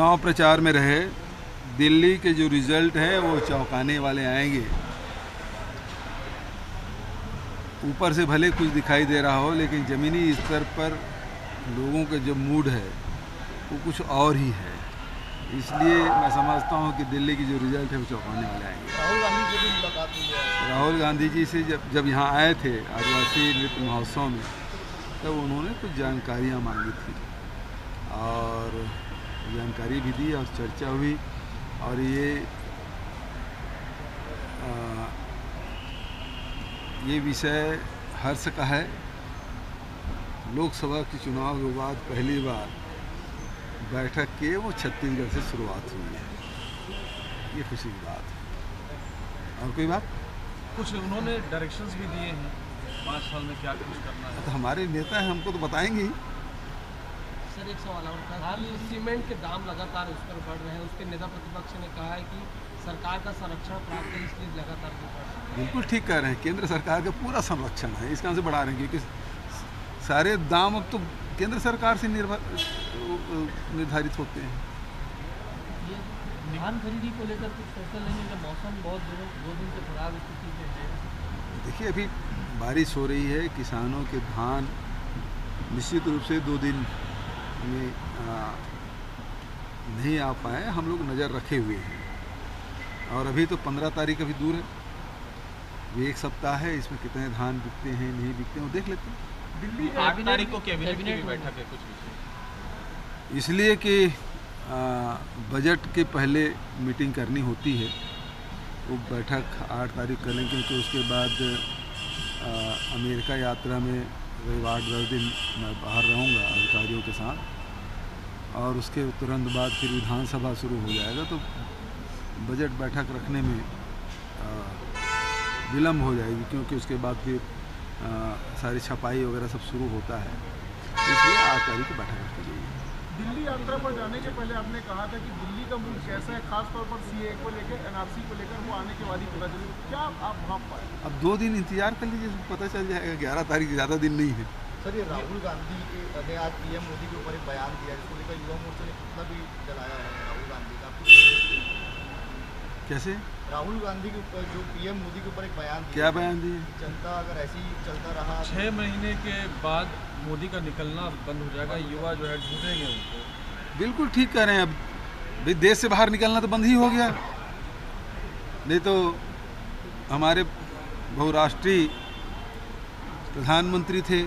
चुनाव प्रचार में रहे, दिल्ली के जो रिज़ल्ट हैं, वो चौंकाने वाले आएँगे। ऊपर से भले कुछ दिखाई दे रहा हो, लेकिन ज़मीनी स्तर पर लोगों का जो मूड है, वो कुछ और ही है। इसलिए मैं समझता हूँ कि दिल्ली की जो रिज़ल्ट है, वो चौंकाने वाले आएँगे। राहुल गांधी हुई राहुल गांधी जी से जब जब यहाँ आए थे, आदिवासी नृत्य महोत्सव में, तब उन्होंने कुछ जानकारियाँ मांगी थी। जानकारी भी दी और चर्चा हुई और ये आ, ये विषय हर्ष का है। लोकसभा के चुनाव के बाद पहली बार बैठक के वो छत्तीसगढ़ से शुरुआत हुई है। ये खुशी की बात है। और कोई बात? कुछ उन्होंने डायरेक्शंस भी दिए हैं पाँच साल में क्या कुछ करना है। तो हमारे नेता हैं हमको तो बताएँगे ही। सर एक सवाल और था। हाल सीमेंट के दाम लगातार उस पर बढ़ रहे हैं। उसके नेता प्रतिपक्ष ने कहा है कि सरकार का संरक्षण प्राप्त है इसलिए लगातार है। बिल्कुल ठीक कह रहे हैं। केंद्र सरकार का पूरा संरक्षण है। इसका से बढ़ा रहे हैं क्योंकि सारे दाम अब तो केंद्र सरकार से निर्भर निर्धारित होते हैं। धान खरीदी को लेकर कुछ फैसला लेने का मौसम बहुत दिनों दो दिन से खराब स्थिति में है। देखिए अभी बारिश हो रही है। किसानों के धान निश्चित रूप से दो दिन में आ, नहीं आ पाए हम लोग नज़र रखे हुए हैं। और अभी तो पंद्रह तारीख अभी दूर है। अभी एक सप्ताह है इसमें कितने धान बिकते हैं नहीं बिकते हैं वो देख लेते हैं। दिल्ली आठ तारीख को कैबिनेट की बैठक है कुछ इसलिए कि बजट के पहले मीटिंग करनी होती है। वो बैठक आठ तारीख करें क्योंकि उसके बाद आ, अमेरिका यात्रा में रविवार दस दिन मैं बाहर रहूँगा अधिकारियों के साथ और उसके तुरंत बाद फिर विधानसभा शुरू हो जाएगा तो बजट बैठक रखने में विलम्ब हो जाएगी क्योंकि उसके बाद फिर सारी छपाई वगैरह सब शुरू होता है। इसलिए आठ तारीख को बैठक रखी है। दिल्ली यात्रा पर जाने के पहले आपने कहा था कि दिल्ली का मूड कैसा है खासतौर पर सीए को लेकर एनआरसी को लेकर वो आने के बाद ही पता चले क्या आप भाप पाए? अब दो दिन इंतज़ार कर लीजिए पता चल जाएगा ग्यारह तारीख ज़्यादा दिन नहीं है। सर ये राहुल गांधी के ने आज पीएम मोदी के ऊपर एक बयान दिया जिसको लेकर युवा मोर्चा ने कितना भी चलाया है। कैसे? राहुल गांधी के ऊपर जो पीएम मोदी के ऊपर एक बयान दिया क्या बयान दिए जनता अगर ऐसे ही चलता रहा छः महीने के बाद मोदी का निकलना बंद हो जाएगा युवा जो है ढूंढेंगे उनको। बिल्कुल ठीक कह रहे हैं अब। भाई देश से बाहर निकलना तो बंद ही हो गया। नहीं तो हमारे बहुराष्ट्रीय प्रधानमंत्री थे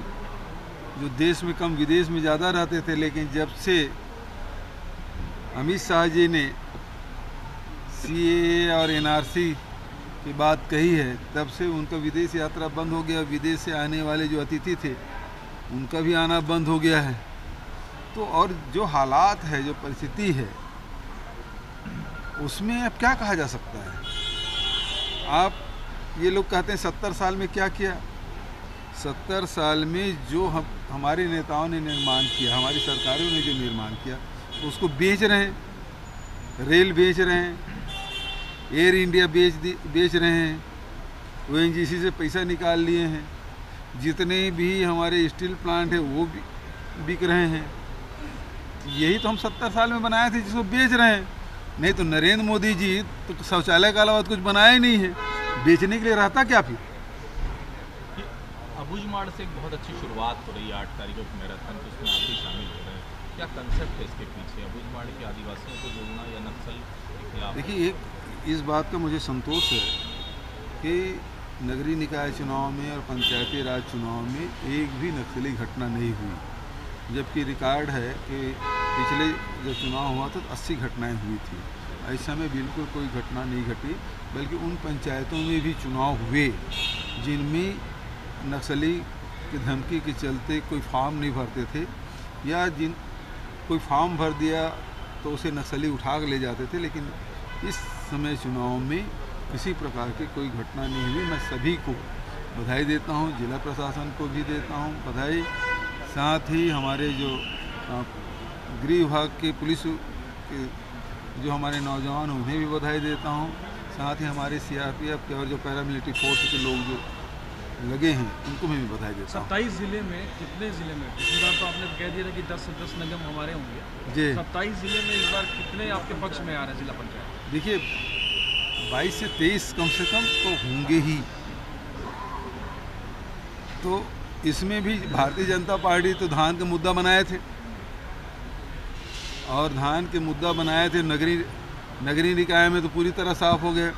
जो देश में कम विदेश में ज़्यादा रहते थे लेकिन जब से अमित शाह जी ने सी और एनआरसी की बात कही है, तब से उनका विदेश यात्रा बंद हो गया। विदेश से आने वाले जो अतिथि थे, उनका भी आना बंद हो गया है। तो और जो हालात है, जो परिस्थिति है, उसमें अब क्या कहा जा सकता है? आप ये लोग कहते हैं, सत्तर साल में क्या किया? सत्तर साल में जो हम, हमारे नेताओं ने निर्माण किया, हमारी सरकारों ने जो निर्माण किया, उसको बेच रहे हैं। रेल बेच रहे हैं। एयर इंडिया बेच दी, बेच रहे हैं। ओ से पैसा निकाल लिए हैं। जितने भी हमारे स्टील प्लांट है, वो भी बिक रहे हैं। यही तो हम सत्तर साल में बनाए थे, जिसको बेच रहे हैं। नहीं तो नरेंद्र मोदी जी तो शौचालय का अलावा कुछ बनाया ही नहीं है। बेचने के लिए रहता क्या फिर? अबुजमाड़ से एक बहुत अच्छी शुरुआत हो रही है आठ तारीख को मैराथन तो उसमें आप भी शामिल हैं। क्या कंसेप्ट है इसके पीछे? अबुजमाड़ के आदिवासियों को जोड़ना या नक्सल देखिए एक इस बात का मुझे संतोष है कि नगरीय निकाय चुनाव में और पंचायती राज चुनाव में एक भी नक्सली घटना नहीं हुई। जबकि रिकॉर्ड है कि पिछले जब चुनाव हुआ था तो 80 घटनाएँ हुई थी। ऐसा में बिल्कुल कोई घटना नहीं घटी, बल्कि उन पंचायतों में भी चुनाव हुए, जिनमें नक्सली की धमकी के चलते कोई फॉर्म नहीं भरते थे, या जिन कोई फॉर्म भर दिया तो उसे नक्सली उठा ले जाते थे, लेकिन इस समय चुनाव में किसी प्रकार की कोई घटना नहीं हुई। मैं सभी को बधाई देता हूँ, जिला प्रशासन को भी देता हूँ बधाई। साथ ही हमारे जो गृह विभाग के पुलिस के जो हमारे नौजवान उन्हें भी बधाई देता हूँ। साथ ही हमारे सीआरपीएफ के और जो पैरामिलिट्री फोर्स के लोग जो लगे हैं उनको मैं भी बधाई देता हूँ। सत्ताईस ज़िले में कितने ज़िले में? पिछली बार तो आपने कह दिया था कि दस से दस निगम हमारे होंगे। जी। सत्ताईस ज़िले में इस बार कितने आपके पक्ष में आ रहे हैं जिला पंचायत? देखिए 22 से 23 कम से कम तो होंगे ही। तो इसमें भी भारतीय जनता पार्टी तो धान का मुद्दा बनाए थे। और धान के मुद्दा बनाए थे नगरी नगरीय निकाय में तो पूरी तरह साफ़ हो गए।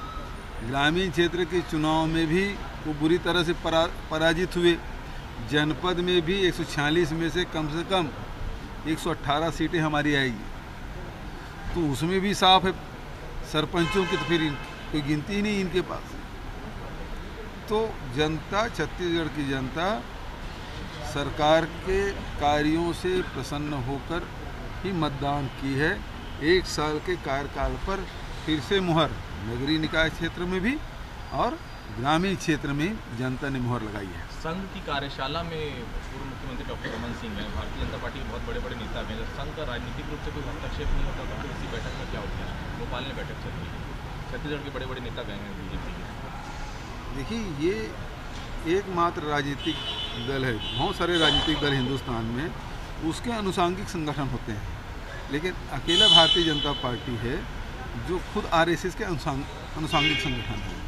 ग्रामीण क्षेत्र के चुनाव में भी वो बुरी तरह से परा, पराजित हुए। जनपद में भी 146 में से कम से कम 118 सीटें हमारी आएगी। तो उसमें भी साफ़ है सरपंचों की तो फिर कोई गिनती ही नहीं इनके पास। तो जनता छत्तीसगढ़ की जनता सरकार के कार्यों से प्रसन्न होकर ही मतदान की है। एक साल के कार्यकाल पर फिर से मुहर नगरीय निकाय क्षेत्र में भी और ग्रामीण क्षेत्र में जनता ने मुहर लगाई है। संघ की कार्यशाला में पूर्व मुख्यमंत्री डॉक्टर रमन सिंह हैं। भारतीय जनता पार्टी के बहुत बड़े बड़े नेता हैं। जब संघ का राजनीतिक रूप से कोई हस्तक्षेप नहीं होता तो फिर इसी बैठक में क्या होता है? भोपाल में बैठक चल रही है। छत्तीसगढ़ के बड़े बड़े नेता गए हैं बीजेपी के। देखिए ये एकमात्र राजनीतिक दल है। बहुत सारे राजनीतिक दल हिंदुस्तान में उसके अनुसांगिक संगठन होते हैं। लेकिन अकेला भारतीय जनता पार्टी है जो खुद आरएसएस के अनुसांग अनुसांगिक संगठन है।